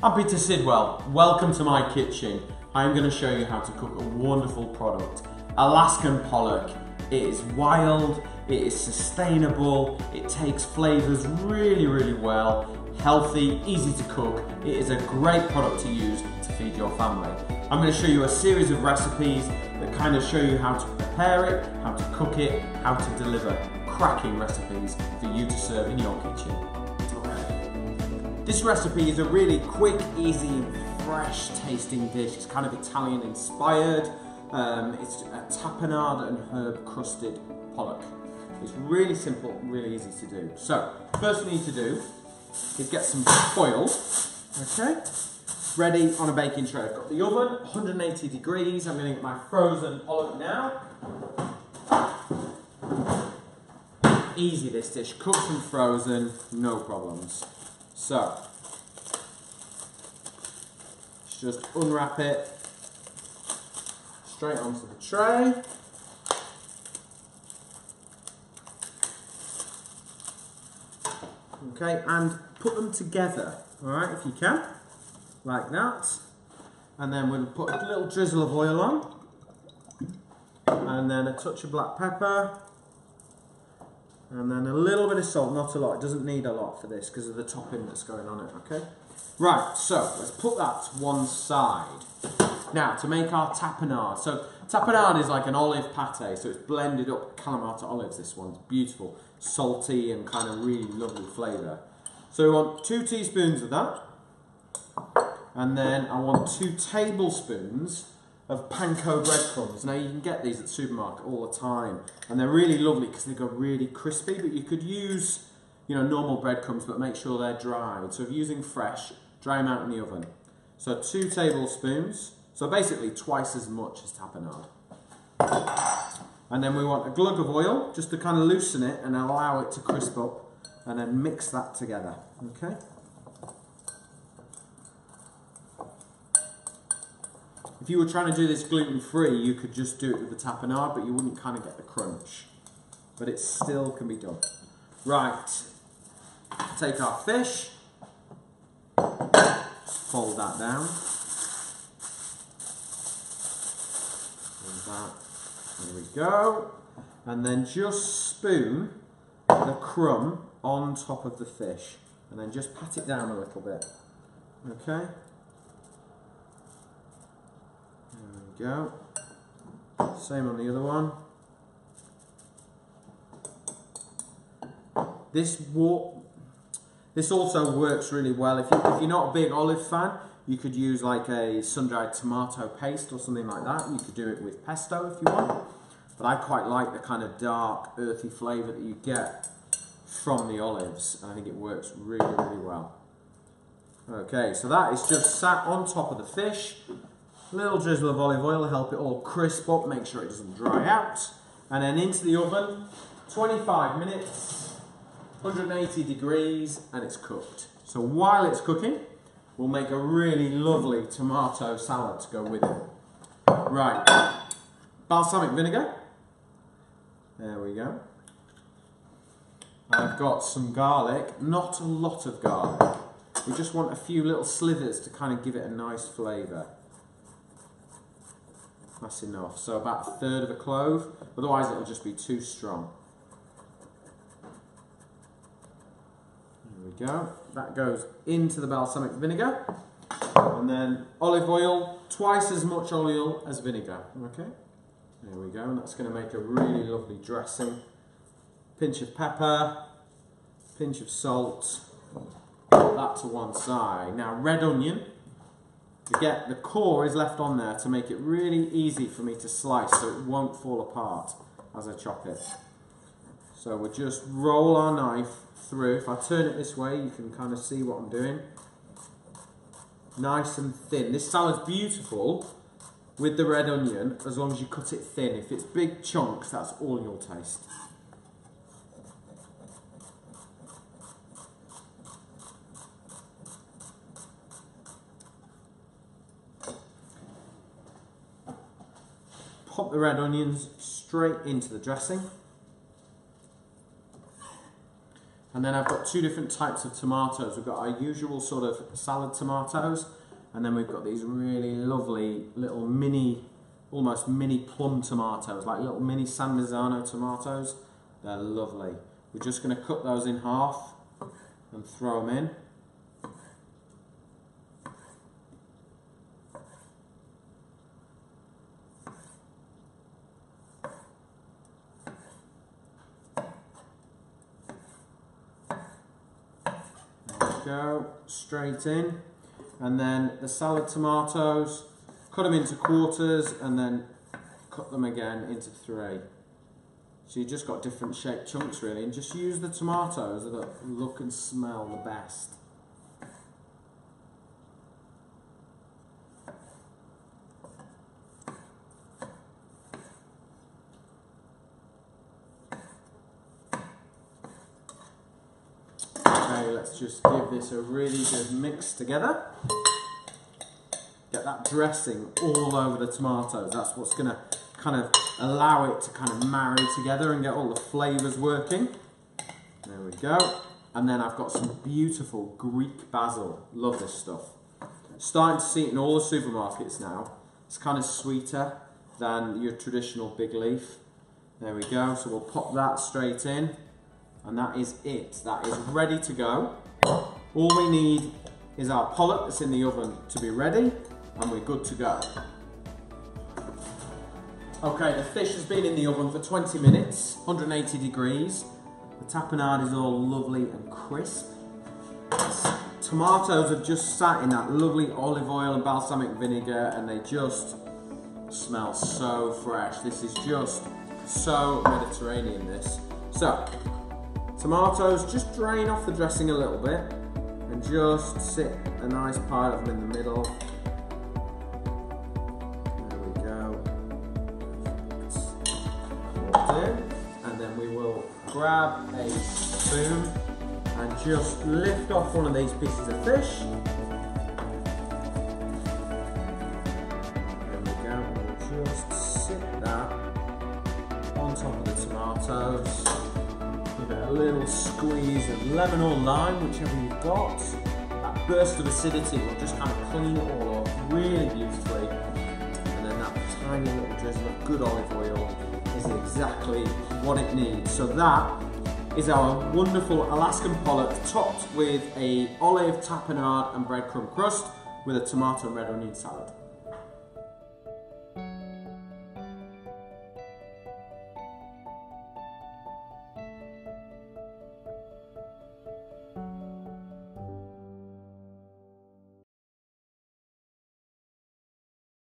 I'm Peter Sidwell. Welcome to my kitchen. I'm going to show you how to cook a wonderful product. Alaskan pollock. It is wild, it is sustainable, it takes flavours really, really well, healthy, easy to cook. It is a great product to use to feed your family. I'm going to show you a series of recipes that kind of show you how to prepare it, how to cook it, how to deliver cracking recipes for you to serve in your kitchen. This recipe is a really quick, easy, fresh tasting dish. It's kind of Italian inspired. Um, it's a tapenade and herb crusted pollock. It's really simple, really easy to do. So, first we need to do is get some foil, okay? Ready on a baking tray. I've got the oven, 180 degrees. I'm gonna get my frozen pollock now. Easy this dish, cooked and frozen, no problems. So, just unwrap it straight onto the tray. Okay, and put them together, all right, if you can, like that. And then we'll put a little drizzle of oil on, and then a touch of black pepper, and then a little bit of salt, not a lot. It doesn't need a lot for this because of the topping that's going on it, okay? Right, so let's put that to one side. Now, to make our tapenade. So, tapenade is like an olive pate, so it's blended up Kalamata olives, this one's beautiful. Salty and kind of really lovely flavour. So we want two teaspoons of that. And then I want two tablespoons of panko breadcrumbs. Now you can get these at the supermarket all the time, and they're really lovely because they go really crispy. But you could use, you know, normal breadcrumbs, but make sure they're dried. So if you're using fresh, dry them out in the oven. So two tablespoons. So basically twice as much as tapenade. And then we want a glug of oil just to kind of loosen it and allow it to crisp up, and then mix that together. Okay. If you were trying to do this gluten-free, you could just do it with the tapenade, but you wouldn't kind of get the crunch. But it still can be done. Right, take our fish, fold that down. That, there we go. And then just spoon the crumb on top of the fish. And then just pat it down a little bit. Okay? Go. Same on the other one. This this also works really well. If, you, if you're not a big olive fan, you could use like a sun-dried tomato paste or something like that. You could do it with pesto if you want. But I quite like the kind of dark, earthy flavour that you get from the olives. I think it works really, really well. Okay, so that is just sat on top of the fish. Little drizzle of olive oil to help it all crisp up, make sure it doesn't dry out. And then into the oven, 25 minutes, 180 degrees, and it's cooked. So while it's cooking, we'll make a really lovely tomato salad to go with it. Right, balsamic vinegar. There we go. I've got some garlic, not a lot of garlic. We just want a few little slivers to kind of give it a nice flavour. That's enough. So about a third of a clove, otherwise it'll just be too strong. There we go. That goes into the balsamic vinegar. And then olive oil, twice as much oil as vinegar. Okay? There we go. And that's going to make a really lovely dressing. Pinch of pepper, pinch of salt. That to one side. Now red onion get the core is left on there to make it really easy for me to slice so it won't fall apart as I chop it. So we'll just roll our knife through. If I turn it this way, you can kind of see what I'm doing. Nice and thin. This salad's beautiful with the red onion as long as you cut it thin. If it's big chunks, that's all you'll taste. Pop the red onions straight into the dressing. And then I've got two different types of tomatoes. We've got our usual sort of salad tomatoes, and then we've got these really lovely little mini, almost mini plum tomatoes, like little mini San Marzano tomatoes. They're lovely. We're just going to cut those in half and throw them in. Go, straight in. And then the salad tomatoes, cut them into quarters and then cut them again into three. So you just got different shaped chunks really and just use the tomatoes that look and smell the best. Okay, let's just give this a really good mix together. Get that dressing all over the tomatoes. That's what's going to kind of allow it to kind of marry together and get all the flavours working. There we go. And then I've got some beautiful Greek basil. Love this stuff. Starting to see it in all the supermarkets now. It's kind of sweeter than your traditional big leaf. There we go. So we'll pop that straight in. And that is it. That is ready to go. All we need is our pollock that's in the oven to be ready and we're good to go. Okay, the fish has been in the oven for 20 minutes, 180 degrees. The tapenade is all lovely and crisp. Tomatoes have just sat in that lovely olive oil and balsamic vinegar and they just smell so fresh. This is just so Mediterranean this. So, Tomatoes, just drain off the dressing a little bit and just sit a nice pile of them in the middle. There we go. And then we will grab a spoon and just lift off one of these pieces of fish. There we go. We'll just sit that on top of the tomatoes a little squeeze of lemon or lime, whichever you've got. That burst of acidity will just kind of clean it all up really beautifully. And then that tiny little drizzle of good olive oil is exactly what it needs. So that is our wonderful Alaskan pollock topped with a olive tapenade and breadcrumb crust with a tomato and red onion salad.